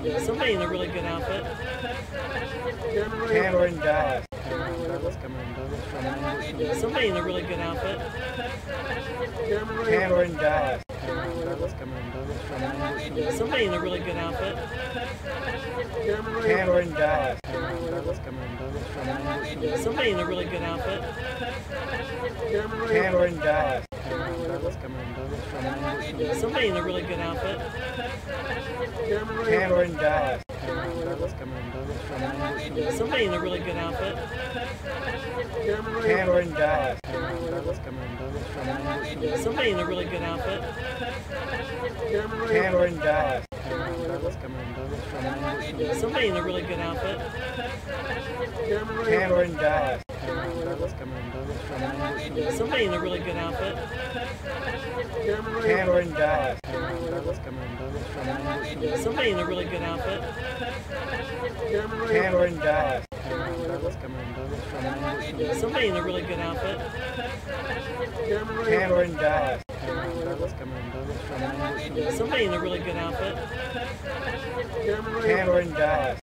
Somebody in a really good outfit. Cameron Dallas. Somebody in a really good outfit. Cameron Dallas. Somebody in a really good outfit. Cameron Dallas. Somebody in a really good outfit. Cameron Dallas. Somebody in a really good outfit. Cameron Dallas. Somebody in a really good outfit. Cameron Dallas. Somebody in a really good outfit. Cameron Dallas. Somebody in a really good outfit. Cameron Dallas. Somebody in a really good outfit. Cameron Dallas. Somebody in a really good outfit. Cameron Dallas. Somebody in a really good outfit. Cameron Dallas. Somebody in a really good outfit. Cameron Dallas.